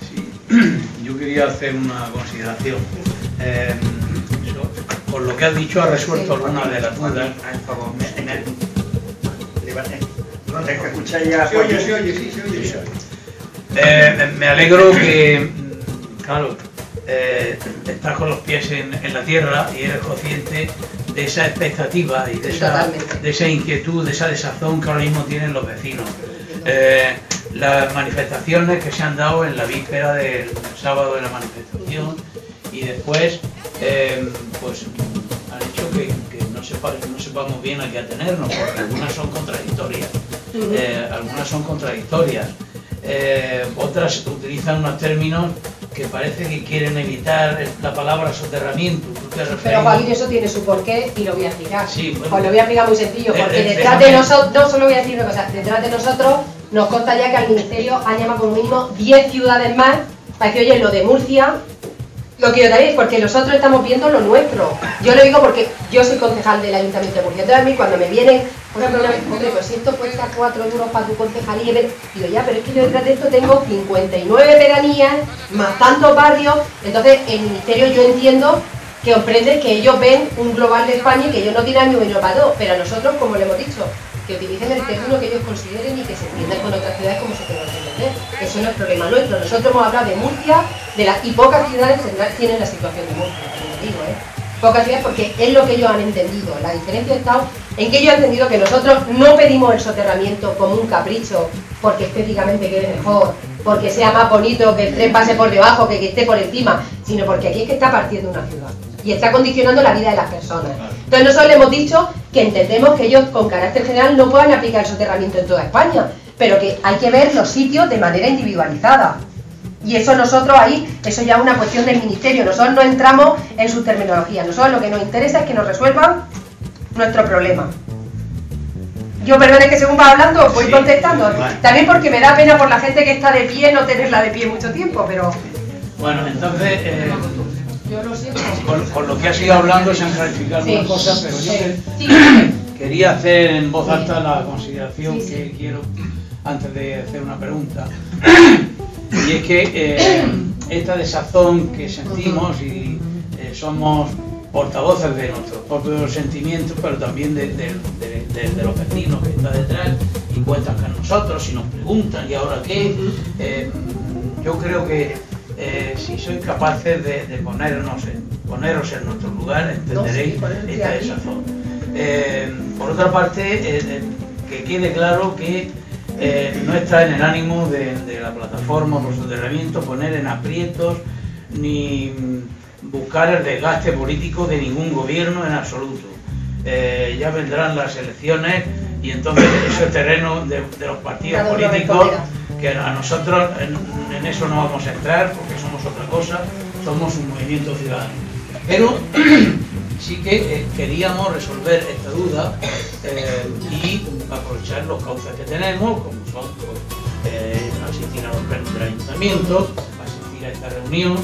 Sí, yo quería hacer una consideración. Eh, por lo que has dicho, ha resuelto algunas de las dudas. Se oye, se oye, sí, se oye. Eh, me alegro que, claro, eh, estás con los pies en, en, la tierra y eres consciente de esa expectativa y de esa, de esa inquietud, de esa desazón que ahora mismo tienen los vecinos. Eh, las manifestaciones que se han dado en la víspera del sábado de la manifestación y después eh, pues han hecho que, que no, sepa, no, sepamos bien a qué atenernos porque algunas son contradictorias. Algunas son contradictorias eh, otras utilizan unos términos que parece que quieren evitar la palabra soterramiento. Pero Joaquín, eso tiene su porqué y lo voy a explicar. Sí, bueno. Pues lo voy a explicar muy sencillo, porque detrás de nosotros, no solo voy a decir una cosa, detrás de nosotros nos consta ya que al Ministerio han llamado por mínimo 10 ciudades más para que oye lo de Murcia, lo que yo daréis, porque nosotros estamos viendo lo nuestro. Yo lo digo porque yo soy concejal del Ayuntamiento de Murcia. Entonces a mí cuando me vienen, por ejemplo, una vez, hombre, pues si esto cuesta 4 euros para tu concejalía, digo ya, pero es que yo detrás de esto tengo 59 pedanías, más tantos barrios, entonces el Ministerio yo entiendo que comprende que ellos ven un global de España y que ellos no tienen ni para dos, pero a nosotros, como le hemos dicho, que utilicen el término que ellos consideren y que se entiendan con otras ciudades como se tengan que entender. Eso no es problema nuestro. Nosotros hemos hablado de Murcia de la, y pocas ciudades tienen la situación de Murcia, como digo, ¿eh? Pocas ciudades porque es lo que ellos han entendido. La diferencia está en que ellos han entendido que nosotros no pedimos el soterramiento como un capricho porque estéticamente quede mejor, porque sea más bonito, que el tren pase por debajo, que, que esté por encima, sino porque aquí es que está partiendo una ciudad y está condicionando la vida de las personas. Entonces nosotros le hemos dicho que entendemos que ellos con carácter general no puedan aplicar el soterramiento en toda España, pero que hay que ver los sitios de manera individualizada. Y eso nosotros ahí, eso ya es una cuestión del ministerio, nosotros no entramos en su terminología, nosotros lo que nos interesa es que nos resuelvan nuestro problema. Yo, perdone que según va hablando, voy Sí, contestando. vale. También porque me da pena por la gente que está de pie no tenerla de pie mucho tiempo, pero Bueno, entonces, eh, yo lo siento. con, con lo que has ido hablando se han clarificado Sí. algunas cosas, pero yo que- Sí, quería hacer en voz alta la consideración Sí, sí. que quiero antes de hacer una pregunta. Y es que eh, esta desazón que sentimos y eh, somos portavoces de nuestros propios sentimientos, pero también de, de- de- de- de los vecinos que están detrás y cuentan con nosotros y nos preguntan, ¿y ahora qué? Eh, yo creo que si sois capaces de, ponernos en, poneros en nuestro lugar, entenderéis No, sí, ponerte esta desazón. Por otra parte, que quede claro que eh, no está en el ánimo de, de la plataforma por soterramiento poner en aprietos ni buscar el desgaste político de ningún gobierno en absoluto. Eh, ya vendrán las elecciones y entonces eso es terreno de, de los partidos políticos que a nosotros en, en eso no vamos a entrar porque somos otra cosa, somos un movimiento ciudadano. Pero que eh, queríamos resolver esta duda eh, y aprovechar los cauces que tenemos, como son pues, eh, asistir a los plenos del ayuntamiento, asistir a esta reunión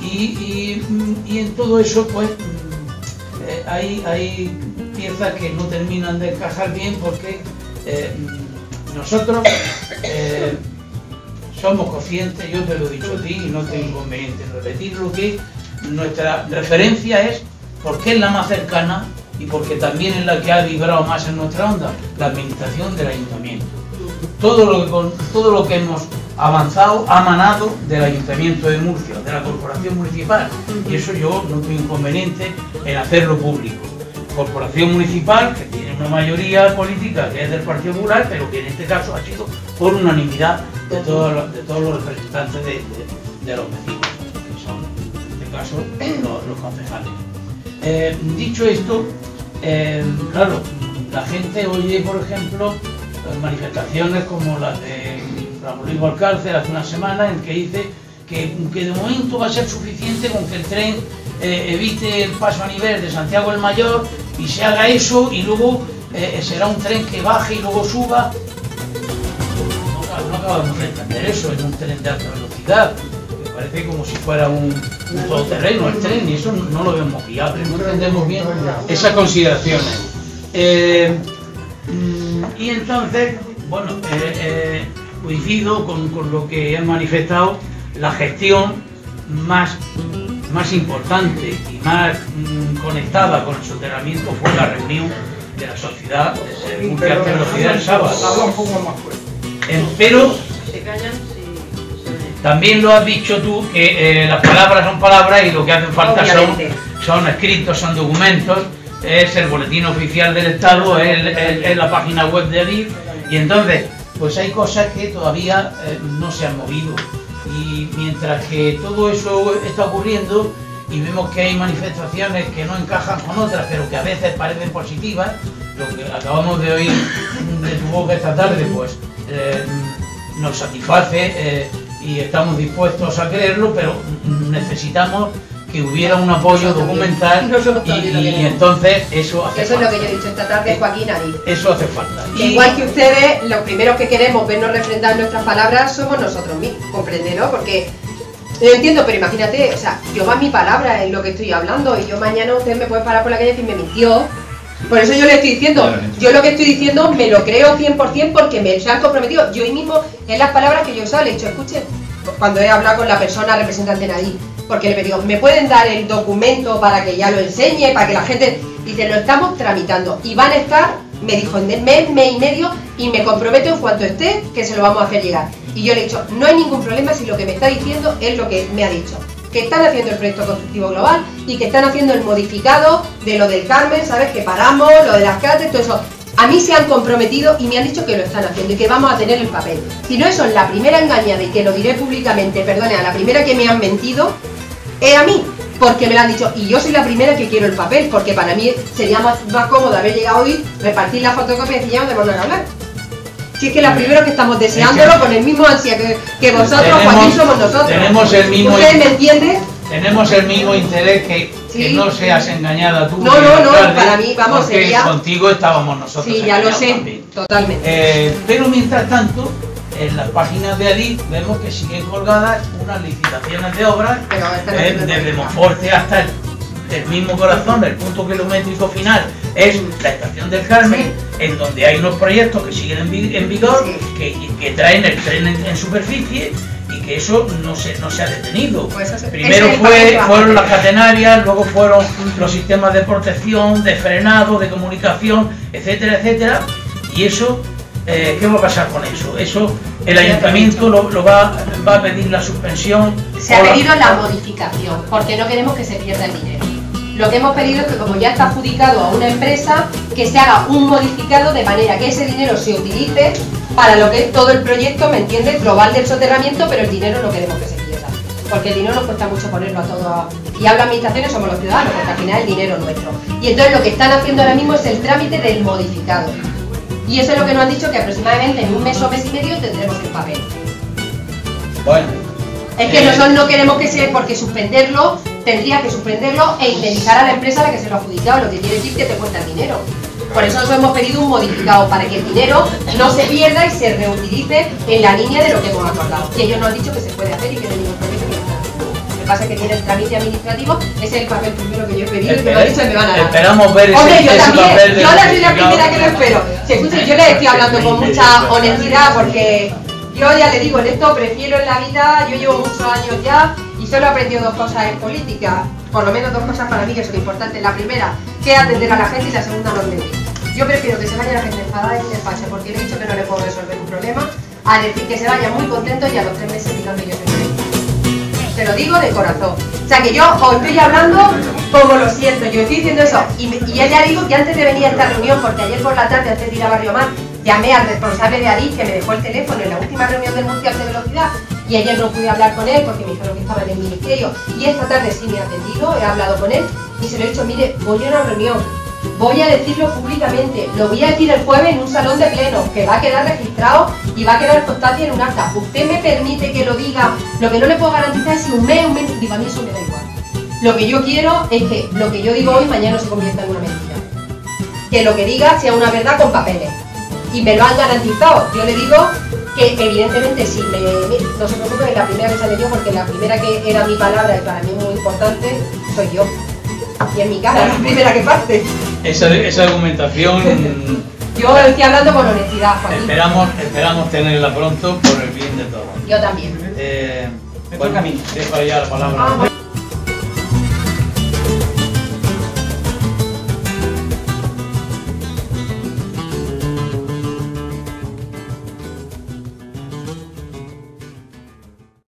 y, en todo eso pues mm, hay, hay piezas que no terminan de encajar bien porque mm, nosotros somos conscientes, yo te lo he dicho a ti y no tengo inconveniente en repetirlo, que nuestra referencia es porque es la más cercana y porque también es la que ha vibrado más en nuestra onda, la administración del ayuntamiento. Todo lo que, con- todo lo que hemos avanzado ha manado del ayuntamiento de Murcia, de la corporación municipal, y eso yo no tengo inconveniente en hacerlo público. Corporación municipal que tiene una mayoría política que es del Partido Popular, pero que en este caso ha sido por unanimidad de todos los, de todos los representantes de, de- de los vecinos, que son en este caso los, los concejales. Eh, dicho esto, eh, claro, la gente oye, por ejemplo, manifestaciones como las de Ramón Alcárcel hace una semana en que dice que, que de momento va a ser suficiente con que el tren eh, evite el paso a nivel de Santiago el Mayor y se haga eso y luego será un tren que baje y luego suba. No, no acabamos de entender eso en un tren de alta velocidad. Parece como si fuera un, todoterreno el tren y eso no lo vemos viable, no entendemos bien esas consideraciones. Eh, mm, y entonces, bueno, eh, eh, coincido con, lo que han manifestado, la gestión más, más importante y más mm, conectada con el soterramiento fue la reunión de la sociedad de Velocidad el sábado. Pero también lo has dicho tú que las palabras son palabras y lo que hacen falta son, son escritos, son documentos. Es el boletín oficial del Estado, es, la página web de ADIF, y entonces, pues hay cosas que todavía eh, no se han movido. Y mientras que todo eso está ocurriendo y vemos que hay manifestaciones que no encajan con otras, pero que a veces parecen positivas, lo que acabamos de oír de tu boca esta tarde, pues eh, nos satisface eh, y estamos dispuestos a creerlo, pero necesitamos que hubiera un apoyo documental y, entonces eso hace Eso es lo que yo he dicho esta tarde, Joaquín Ari. Eso hace falta. Igual que ustedes, los primeros que queremos vernos refrendar nuestras palabras somos nosotros mismos, ¿no? Porque yo entiendo, pero imagínate, o sea, yo más mi palabra es lo que estoy hablando y yo mañana usted me puede parar por la calle y decir me mintió. Por eso yo le estoy diciendo, yo lo que estoy diciendo me lo creo 100% porque me se han comprometido. Yo hoy mismo, en las palabras que yo he usado, le he dicho, escuchen, cuando he hablado con la persona representante de Nadie, porque le pedimos, ¿me pueden dar el documento para que ya lo enseñe, para que la gente... Dice, lo estamos tramitando y van a estar, me dijo, en mes, mes y medio y me comprometo en cuanto esté que se lo vamos a hacer llegar. Y yo le he dicho, no hay ningún problema si lo que me está diciendo es lo que me ha dicho. Que están haciendo el proyecto constructivo global y que están haciendo el modificado de lo del Carmen, ¿sabes? Que paramos, lo de las cartas, todo eso. A mí se han comprometido y me han dicho que lo están haciendo y que vamos a tener el papel. Si no eso es la primera engañada y que lo diré públicamente, perdone, a la primera que me han mentido, es a mí, porque me lo han dicho. Y yo soy la primera que quiero el papel, porque para mí sería más, cómodo haber llegado hoy, repartir la fotocopia y ya no tenemos nada que hablar. Si es que la primera que estamos deseándolo con el mismo ansia que, vosotros, Joaquín, somos nosotros. Tenemos el mismo ¿Ustedes me entienden? Tenemos el mismo interés que, que no seas engañada tú. No, no, no, para mí, vamos, porque contigo estábamos nosotros. Sí, ya lo sé, totalmente. Eh, pero mientras tanto, en las páginas de Adif vemos que siguen colgadas unas licitaciones de obras desde Monforte hasta el, mismo corazón, el punto kilométrico final es la estación del Carmen, en donde hay unos proyectos que siguen en, vigor, que, traen el tren en, superficie y que eso no se, no se ha detenido. Pues Primero fue, fueron las catenarias, luego fueron los sistemas de protección, de frenado, de comunicación, etcétera, etcétera, y eso eh, ¿qué va a pasar con eso? Eso el ayuntamiento lo, va, va, a pedir la suspensión. Se ha pedido la... modificación, porque no queremos que se pierda el dinero. Lo que hemos pedido es que como ya está adjudicado a una empresa, que se haga un modificado de manera que ese dinero se utilice para lo que es todo el proyecto, ¿me entiendes? Global del soterramiento, pero el dinero no queremos que se pierda. Porque el dinero nos cuesta mucho ponerlo a todo. Y habla administraciones, somos los ciudadanos, porque al final el dinero es nuestro. Y entonces lo que están haciendo ahora mismo es el trámite del modificado. Y eso es lo que nos han dicho que aproximadamente en un mes o mes y medio tendremos el papel. Bueno. Es que nosotros no queremos que sea porque suspenderlo, tendría que suspenderlo e indemnizar a la empresa a la que se lo ha adjudicado, lo que quiere decir que te cuesta el dinero. Por eso nosotros hemos pedido un modificado para que el dinero no se pierda y se reutilice en la línea de lo que hemos acordado. Y ellos nos han dicho que se puede hacer y que no hay ningún problema. Lo que pasa es que tiene el trámite administrativo, es el papel primero que yo he pedido y me lo han dicho y me van a dar. Esperamos ver ese, Hombre, yo ese también, papel. Yo soy la primera que lo espero yo le estoy hablando con mucha honestidad porque yo ya le digo, en esto prefiero en la vida, yo llevo muchos años ya y solo he aprendido dos cosas en política, por lo menos dos cosas para mí que son importantes. La primera, que atender a la gente y la segunda, no mentir. Yo prefiero que se vaya la gente enfadada y se pase porque he dicho que no le puedo resolver un problema, a decir que se vaya muy contento y a los tres meses digan que yo soy Te lo digo de corazón. O sea que yo os estoy hablando como lo siento, yo estoy diciendo eso. Y, y ya, digo que antes de venir a esta reunión, porque ayer por la tarde, antes de ir a Barrio Mar, llamé al responsable de Adif que me dejó el teléfono en la última reunión del Mundial de Velocidad y ayer no pude hablar con él porque me dijeron que estaba en el ministerio y esta tarde sí me ha atendido, he hablado con él y se lo he dicho, mire, voy a una reunión, voy a decirlo públicamente, lo voy a decir el jueves en un salón de pleno, que va a quedar registrado y va a quedar constancia en un acta. ¿Usted me permite que lo diga? Lo que no le puedo garantizar es si un mes, un mes, digo, a mí eso me da igual. Lo que yo quiero es que lo que yo digo hoy mañana se convierta en una mentira. Que lo que diga sea una verdad con papeles. Y me lo han garantizado. Yo le digo que evidentemente si me, no se preocupe, es la primera que sale yo, porque la primera que era mi palabra y para mí muy importante, soy yo. Y en mi cara, la primera que parte. Esa, esa argumentación Yo estoy hablando con honestidad, Joaquín. esperamos, esperamos tenerla pronto por el bien de todos. Yo también. Eh, bueno, dejo ya la palabra. Ah, bueno.